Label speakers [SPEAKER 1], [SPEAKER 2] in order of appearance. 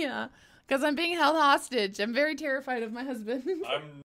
[SPEAKER 1] Yeah, because I'm being held hostage. I'm very terrified of my husband.
[SPEAKER 2] I'm